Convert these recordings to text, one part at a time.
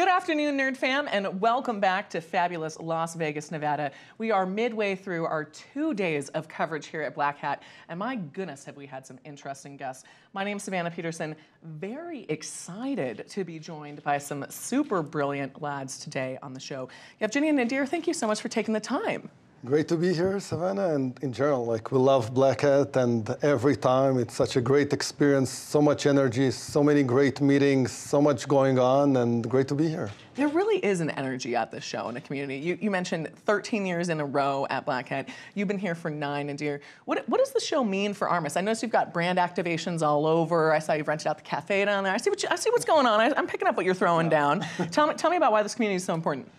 Good afternoon, Nerd Fam, and welcome back to fabulous Las Vegas, Nevada. We are midway through our two days of coverage here at Black Hat, and my goodness, have we had some interesting guests. My name is Savannah Peterson. Very excited to be joined by some super brilliant lads today on the show. Yevgeny and Nadir, thank you so much for taking the time. Great to be here, Savannah, and in general, like we love Black Hat, and every time it's such a great experience, so much energy, so many great meetings, so much going on, and great to be here. There really is an energy at this show and a community. You, you mentioned 13 years in a row at Black Hat. You've been here for nine, Nadir. What, what does the show mean for Armis? I notice you've got brand activations all over. I saw you've rented out the cafe down there. I see, what you, I see what's going on. I, am picking up what you're throwing down. tell, me, tell me about why this community is so important.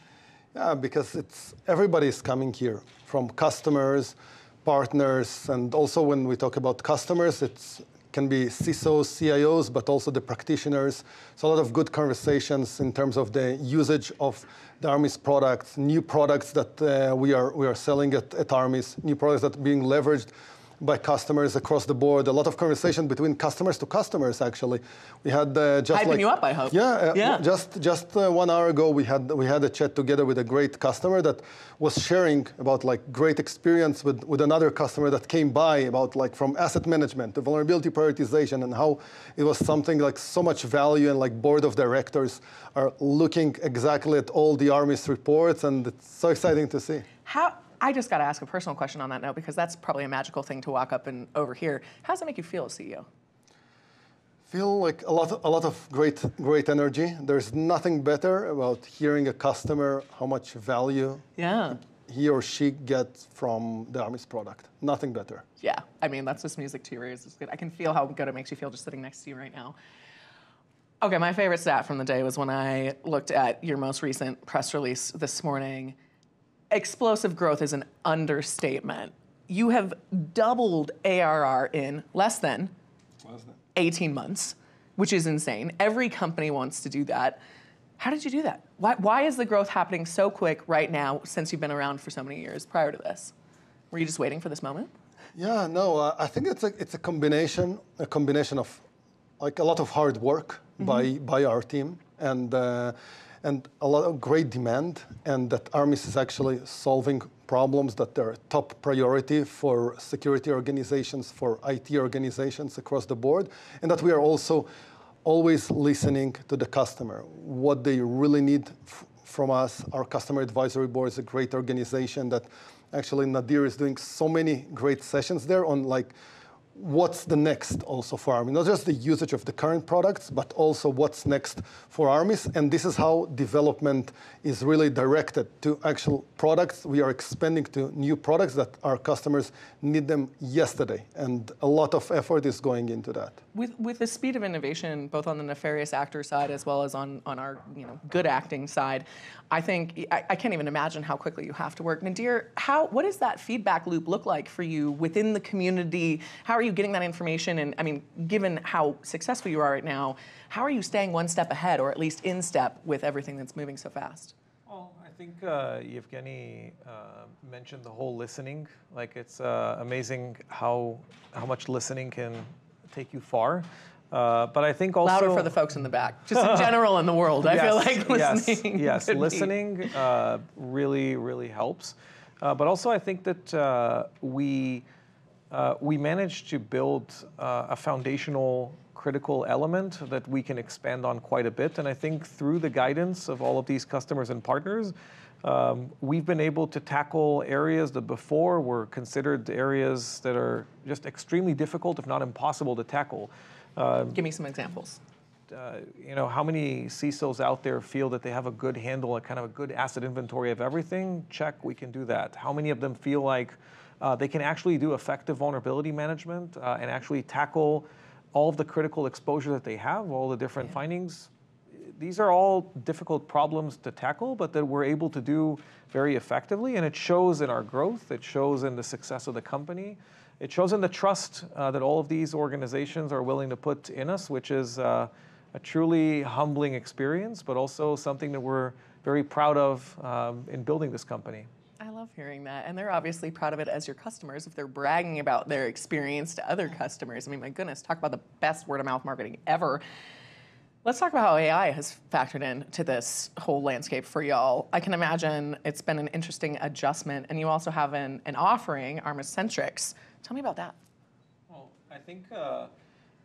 Yeah, because it's everybody's coming here, from customers, partners, and also when we talk about customers, it can be CISOs, CIOs, but also the practitioners. So a lot of good conversations in terms of the usage of the Armis products, new products that uh, we are we are selling at, at Armis, new products that are being leveraged by customers across the board. A lot of conversation between customers to customers. Actually, we had uh, just hyping like, you up. I hope. Yeah, uh, yeah. Just just uh, one hour ago, we had we had a chat together with a great customer that was sharing about like great experience with with another customer that came by about like from asset management to vulnerability prioritization and how it was something like so much value and like board of directors are looking exactly at all the Armis reports and it's so exciting to see. How I just got to ask a personal question on that note because that's probably a magical thing to walk up and over here. How does it make you feel as CEO? Feel like a lot, of, a lot of great, great energy. There's nothing better about hearing a customer how much value yeah. he or she gets from the Armis product. Nothing better. Yeah, I mean that's just music to your ears. I can feel how good it makes you feel just sitting next to you right now. Okay, my favorite stat from the day was when I looked at your most recent press release this morning explosive growth is an understatement. You have doubled ARR in less than, less than 18 months, which is insane. Every company wants to do that. How did you do that? Why, why is the growth happening so quick right now since you've been around for so many years prior to this? Were you just waiting for this moment? Yeah, no, uh, I think it's a, it's a combination, a combination of like a lot of hard work mm-hmm. by, by our team and uh, and a lot of great demand, and that Armis is actually solving problems that are top priority for security organizations, for IT organizations across the board, and that we are also always listening to the customer, what they really need from us. Our customer advisory board is a great organization that actually Nadir is doing so many great sessions there on like what's the next also for Armis, Not just the usage of the current products, but also what's next for Armis. And this is how development is really directed to actual products. We are expanding to new products that our customers need them yesterday. And a lot of effort is going into that. With, with the speed of innovation, both on the nefarious actor side as well as on, on our you know, good acting side, I think I, I, can't even imagine how quickly you have to work. Nadir, how what does that feedback loop look like for you within the community? How are you getting that information? And I mean, given how successful you are right now, how are you staying one step ahead, or at least in step with everything that's moving so fast? Well, I think uh, Yevgeny uh, mentioned the whole listening. Like it's uh, amazing how how much listening can take you far. Uh, but I think also louder for the folks in the back, just in general in the world. I feel like listening. Yes, yes. listening uh, really, really helps. Uh, but also, I think that uh, we uh, we managed to build uh, a foundational critical element that we can expand on quite a bit. And I think through the guidance of all of these customers and partners, um, we've been able to tackle areas that before were considered areas that are just extremely difficult, if not impossible, to tackle. Um, Give me some examples. Uh, you know, how many CISOs out there feel that they have a good handle, a kind of a good asset inventory of everything? Check, we can do that. How many of them feel like uh, they can actually do effective vulnerability management uh, and actually tackle all of the critical exposure that they have, all the different yeah. findings? These are all difficult problems to tackle, but that we're able to do very effectively, and it shows in our growth. It shows in the success of the company it shows in the trust uh, that all of these organizations are willing to put in us, which is uh, a truly humbling experience, but also something that we're very proud of um, in building this company. Love hearing that. And they're obviously proud of it as your customers if they're bragging about their experience to other customers. I mean, my goodness, talk about the best word of mouth marketing ever. Let's talk about how AI has factored into this whole landscape for y'all. I can imagine it's been an interesting adjustment, and you also have an, an offering, Armis Centrix. Tell me about that. Well, I think uh,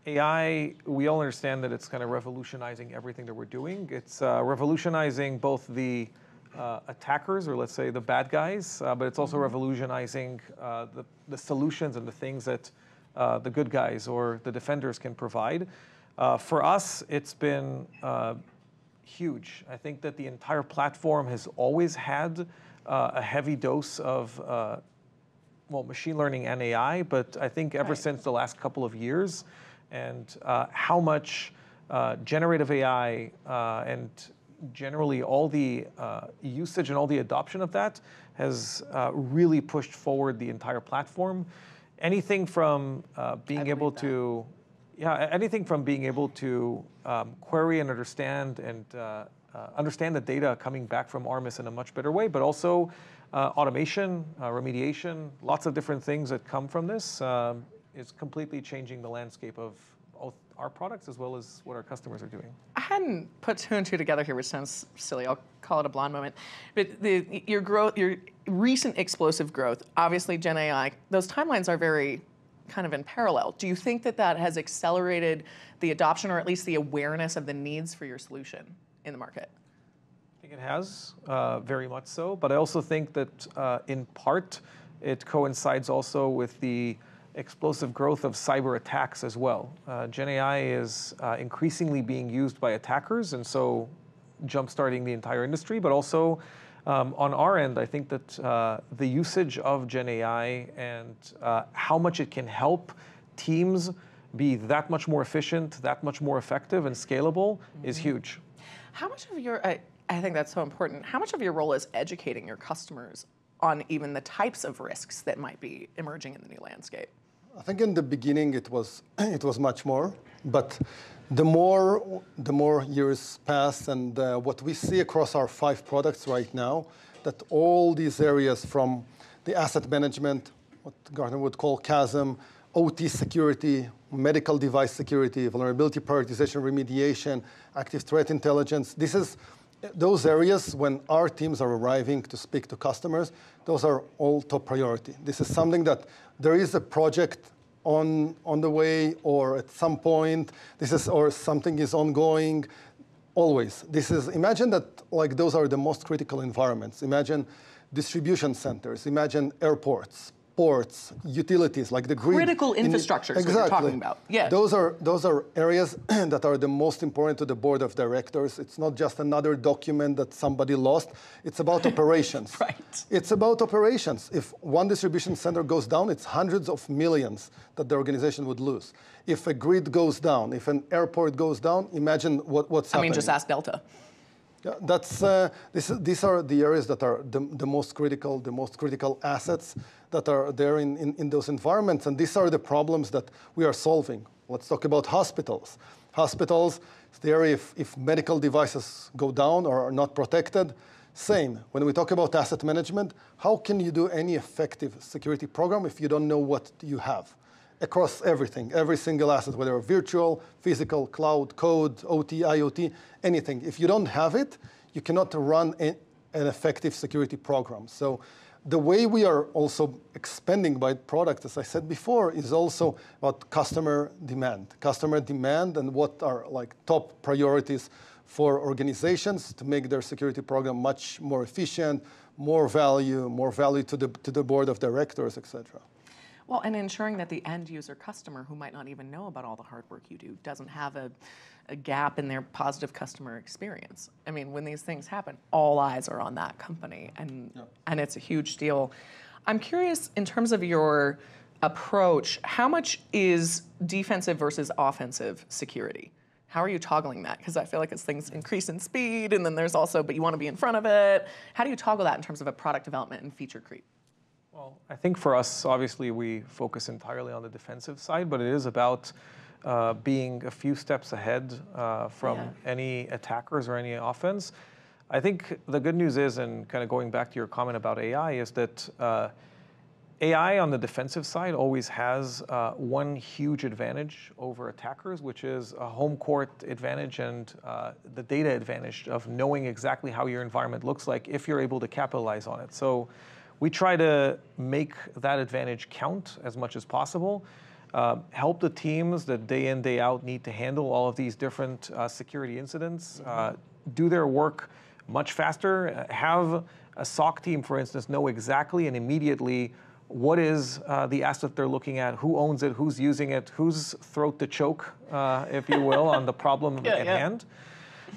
AI, we all understand that it's kind of revolutionizing everything that we're doing. It's uh, revolutionizing both the uh, attackers, or let's say the bad guys, uh, but it's also revolutionizing uh, the, the solutions and the things that uh, the good guys or the defenders can provide. Uh, for us, it's been uh, huge. I think that the entire platform has always had uh, a heavy dose of uh, well, machine learning and AI, but I think ever Right. since the last couple of years, and uh, how much uh, generative AI uh, and generally all the uh, usage and all the adoption of that has uh, really pushed forward the entire platform. Anything from uh, being able that. to yeah, anything from being able to um, query and understand and uh, uh, understand the data coming back from Armis in a much better way, but also uh, automation, uh, remediation, lots of different things that come from this um, is completely changing the landscape of both our products as well as what our customers are doing. Hadn't put two and two together here, which sounds silly. I'll call it a blonde moment. But the, your growth, your recent explosive growth, obviously Gen AI, those timelines are very kind of in parallel. Do you think that that has accelerated the adoption or at least the awareness of the needs for your solution in the market? I think it has, uh, very much so. But I also think that uh, in part it coincides also with the explosive growth of cyber attacks as well. Uh, Gen AI is uh, increasingly being used by attackers, and so jumpstarting the entire industry. But also um, on our end, I think that uh, the usage of Gen AI and uh, how much it can help teams be that much more efficient, that much more effective, and scalable is huge. How much of your, I, I think that's so important, how much of your role is educating your customers on even the types of risks that might be emerging in the new landscape? I think in the beginning it was it was much more, but the more the more years pass, and uh, what we see across our five products right now, that all these areas from the asset management, what Gartner would call CAASM, OT security, medical device security, vulnerability prioritization, remediation, active threat intelligence. This is those areas when our teams are arriving to speak to customers, those are all top priority. This is something that there is a project on, on the way or at some point, this is, or something is ongoing, always. This is, imagine that like those are the most critical environments. Imagine distribution centers, imagine airports, ports, utilities, like the grid. Critical in- infrastructure is what you're talking about. Yeah. Those are, those are areas that are the most important to the board of directors. It's not just another document that somebody lost. It's about operations. Right. It's about operations. If one distribution center goes down, it's hundreds of millions that the organization would lose. If a grid goes down, if an airport goes down, imagine what, what's I happening. I mean, just ask Delta. Yeah, that's, uh, this, these are the areas that are the, the most critical, the most critical assets that are there in, in, in those environments. And these are the problems that we are solving. Let's talk about hospitals. Hospitals, the area if, if medical devices go down or are not protected. Same, when we talk about asset management, how can you do any effective security program if you don't know what you have? Across everything, every single asset, whether virtual, physical, cloud, code, OT, IoT, anything. If you don't have it, you cannot run an effective security program. So the way we are also expanding by product, as I said before, is also about customer demand. Customer demand and what are like top priorities for organizations to make their security program much more efficient, more value, more value to the, to the board of directors, et cetera. Well, and ensuring that the end user customer, who might not even know about all the hard work you do, doesn't have a, a gap in their positive customer experience. I mean, when these things happen, all eyes are on that company, and and it's a huge deal. I'm curious in terms of your approach, how much is defensive versus offensive security? How are you toggling that? Because I feel like as things increase in speed, and then there's also, but you want to be in front of it. How do you toggle that in terms of a product development and feature creep? Well, I think for us, obviously, we focus entirely on the defensive side, but it is about uh, being a few steps ahead uh, from Yeah. any attackers or any offense. I think the good news is, and kind of going back to your comment about AI, is that uh, AI on the defensive side always has uh, one huge advantage over attackers, which is a home court advantage and uh, the data advantage of knowing exactly how your environment looks like if you're able to capitalize on it. So we try to make that advantage count as much as possible. Uh, help the teams that day in, day out need to handle all of these different uh, security incidents, uh, do their work much faster, have a SOC team, for instance, know exactly and immediately what is uh, the asset they're looking at, who owns it, who's using it, whose throat to choke, uh, if you will, on the problem yeah, at yeah. hand.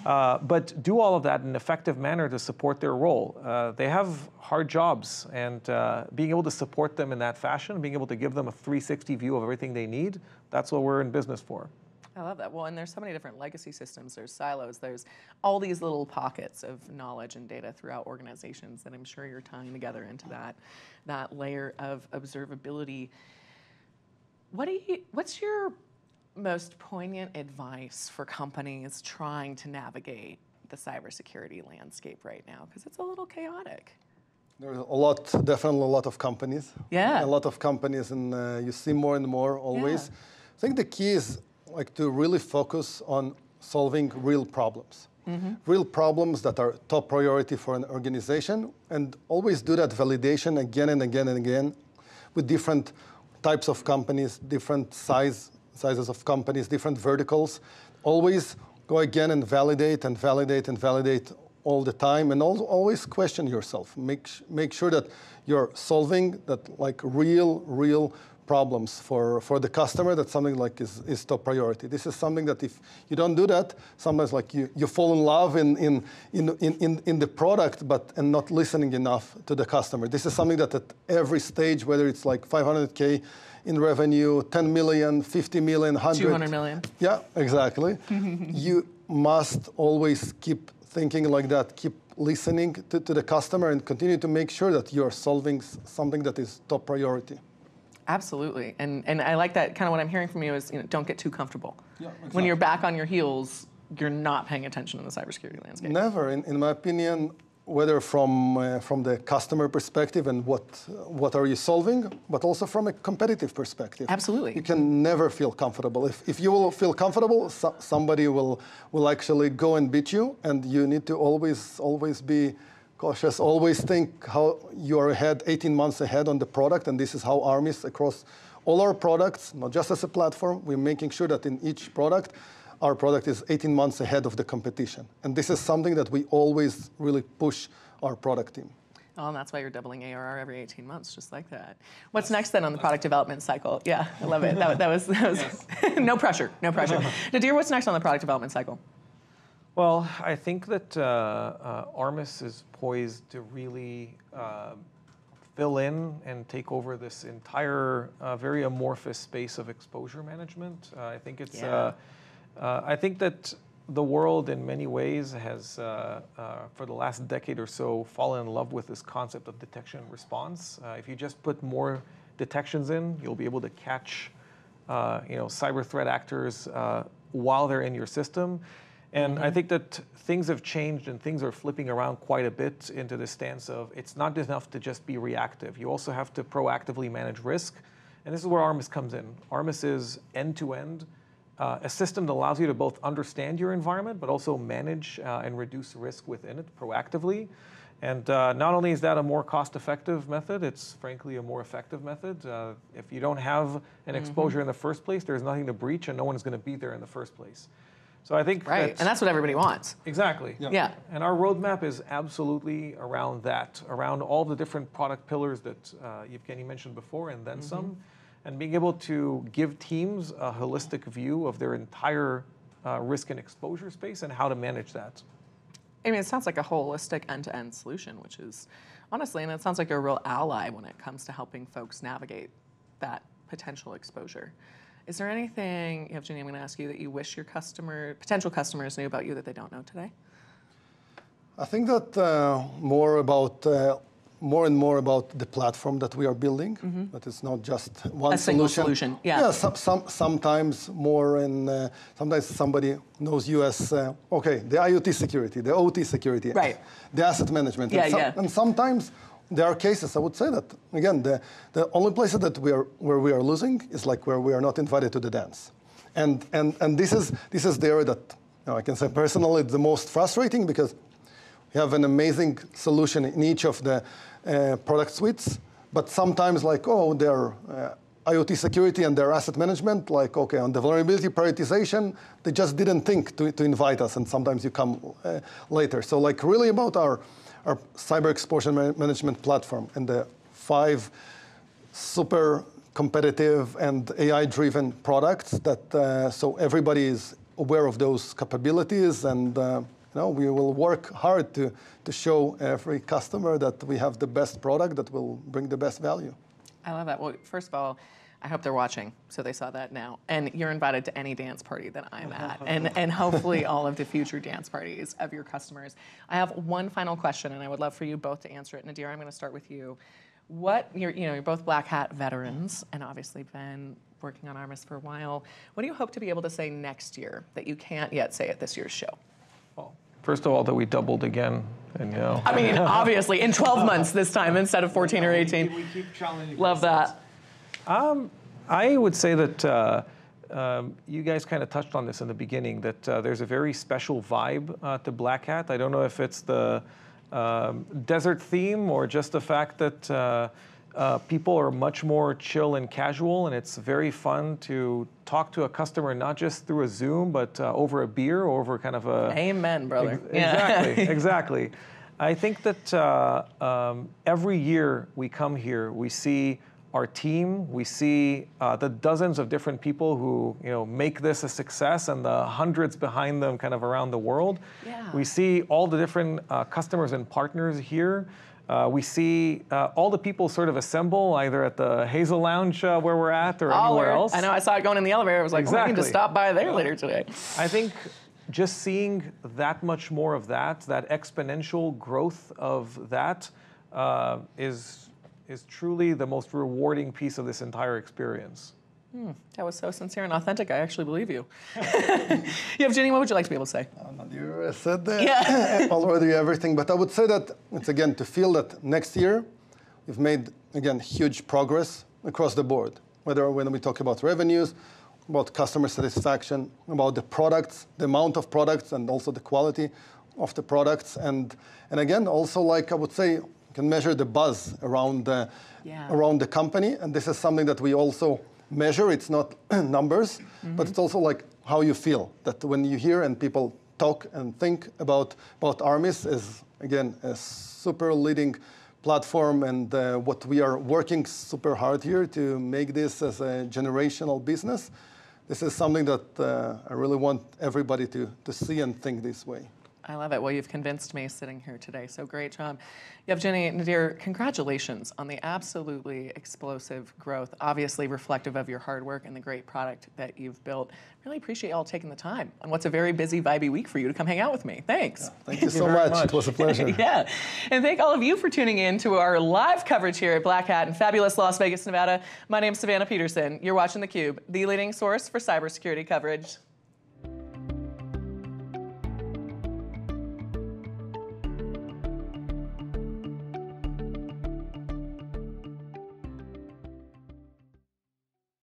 Uh, but do all of that in an effective manner to support their role. Uh, they have hard jobs, and uh, being able to support them in that fashion, being able to give them a 360 view of everything they need, that's what we're in business for. I love that. Well, and there's so many different legacy systems. There's silos. There's all these little pockets of knowledge and data throughout organizations that I'm sure you're tying together into that that layer of observability. What do you? What's your most poignant advice for companies trying to navigate the cybersecurity landscape right now? Because it's a little chaotic. There's a lot, definitely a lot of companies. Yeah. A lot of companies, and uh, you see more and more always. Yeah. I think the key is like to really focus on solving real problems. Real problems that are top priority for an organization, and always do that validation again and again and again with different types of companies, different size, sizes of companies, different verticals. Always go again and validate and validate and validate all the time, and al- always question yourself. Make make sure that you're solving that like real, real problems for, for the customer. That's something like is, is top priority. This is something that if you don't do that, sometimes like you, you fall in love in, in, in, in, in, in the product, but and not listening enough to the customer. This is something that at every stage, whether it's like 500k in revenue, 10 million, 50 million, 100 200 million. yeah, exactly. you must always keep thinking like that, keep listening to, to the customer, and continue to make sure that you're solving something that is top priority. Absolutely, and and I like that. Kind of what I'm hearing from you is, you know, don't get too comfortable. Yeah, When you're back on your heels, you're not paying attention in the cybersecurity landscape. Never, in, in my opinion, whether from, uh, from the customer perspective and what, what are you solving, but also from a competitive perspective. Absolutely. You can never feel comfortable. If, if you will feel comfortable, so, somebody will, will actually go and beat you, and you need to always, always be cautious, always think how you are ahead, 18 months ahead on the product, and this is how Armis across all our products, not just as a platform, we're making sure that in each product, our product is 18 months ahead of the competition. And this is something that we always really push our product team. Oh, and that's why you're doubling ARR every 18 months, just like that. What's next then on the product development cycle? Yeah, I love it. That, that was, that was no pressure, no pressure. Nadir, what's next on the product development cycle? Well, I think that uh, uh, Armis is poised to really uh, fill in and take over this entire uh, very amorphous space of exposure management. Uh, I think it's. Uh, uh, I think that the world, in many ways, has, uh, uh, for the last decade or so, fallen in love with this concept of detection and response. Uh, if you just put more detections in, you'll be able to catch, uh, you know, cyber threat actors uh, while they're in your system. And I think that things have changed and things are flipping around quite a bit into the stance of it's not enough to just be reactive. You also have to proactively manage risk. And this is where Armis comes in. Armis is end to end, uh, a system that allows you to both understand your environment, but also manage uh, and reduce risk within it proactively. And uh, not only is that a more cost effective method, it's frankly a more effective method. Uh, if you don't have an exposure in the first place, there's nothing to breach and no one is going to be there in the first place. So I think Right, that- and that's what everybody wants. Exactly. Yeah. And our roadmap is absolutely around that, around all the different product pillars that uh, Yevgeny mentioned before, and then some, and being able to give teams a holistic view of their entire uh, risk and exposure space and how to manage that. I mean, it sounds like a holistic end-to-end solution, which is honestly, and it sounds like you're a real ally when it comes to helping folks navigate that potential exposure. Is there anything, Yevgeny, I'm going to ask you that you wish your customer, potential customers knew about you that they don't know today? I think that uh, more about uh, more and more about the platform that we are building. That it's not just one A single solution. solution, yeah. Yeah. Some, some, sometimes more, and uh, sometimes somebody knows you as uh, okay, the IoT security, the OT security, Right. the asset management, Yeah, and, some- yeah. and sometimes there are cases I would say that again the, the only places that we are where we are losing is like where we are not invited to the dance, and and and this is this is the area that you know, I can say personally the most frustrating because we have an amazing solution in each of the uh, product suites, but sometimes like oh they're uh, IoT security and their asset management, like, okay, on the vulnerability prioritization, they just didn't think to, to invite us, and sometimes you come uh, later. So, like, really about our, our cyber exposure management platform and the five super competitive and AI-driven products that uh, so everybody is aware of those capabilities and uh, you know, we will work hard to, to show every customer that we have the best product that will bring the best value. I love that. Well, first of all, I hope they're watching, so they saw that now. And you're invited to any dance party that I'm at, and, and hopefully all of the future dance parties of your customers. I have one final question, and I would love for you both to answer it. Nadir, I'm going to start with you. What you're, you know, you're both black hat veterans, and obviously been working on Armis for a while. What do you hope to be able to say next year that you can't yet say at this year's show? Well, First of all, that we doubled again, and you know. I mean, obviously, in 12 months this time instead of 14 or 18. We keep challenging. Love that. Um, I would say that uh, um, you guys kind of touched on this in the beginning, that uh, there's a very special vibe uh, to Black Hat. I don't know if it's the um, desert theme or just the fact that uh, uh, people are much more chill and casual, and it's very fun to talk to a customer not just through a Zoom, but uh, over a beer or over kind of a. Amen, brother. Ex- exactly, exactly. I think that um, every year we come here, we see our team. We see uh, the dozens of different people who you know make this a success, and the hundreds behind them, kind of around the world. Yeah. We see all the different uh, customers and partners here. Uh, we see uh, all the people sort of assemble either at the Hazel Lounge uh, where we're at or anywhere else. I know. I saw it going in the elevator. I was like, exactly. oh, I need to stop by there later today. I think just seeing that much more of that, that exponential growth of that, uh, is is truly the most rewarding piece of this entire experience. Hmm, that was so sincere and authentic. I actually believe you. Yevgeny, what would you like to be able to say? Uh, you said that yeah. already everything, but I would say that it's again to feel that next year we've made again huge progress across the board. Whether when we talk about revenues, about customer satisfaction, about the products, the amount of products, and also the quality of the products, and and again also like I would say can measure the buzz around the, yeah. around the company. And this is something that we also measure. It's not numbers, mm-hmm. but it's also like how you feel. That when you hear and people talk and think about, about Armis is, again, a super leading platform and uh, what we are working super hard here to make this as a generational business. This is something that uh, I really want everybody to, to see and think this way. I love it. Well, you've convinced me sitting here today. So great job. Yevgeny Nadir, congratulations on the absolutely explosive growth, obviously reflective of your hard work and the great product that you've built. Really appreciate y'all taking the time on what's a very busy, vibey week for you to come hang out with me. Thanks. Yeah, thank you so much. much. It was a pleasure. yeah. And thank all of you for tuning in to our live coverage here at Black Hat in fabulous Las Vegas, Nevada. My name is Savannah Peterson. You're watching theCUBE, the leading source for cybersecurity coverage.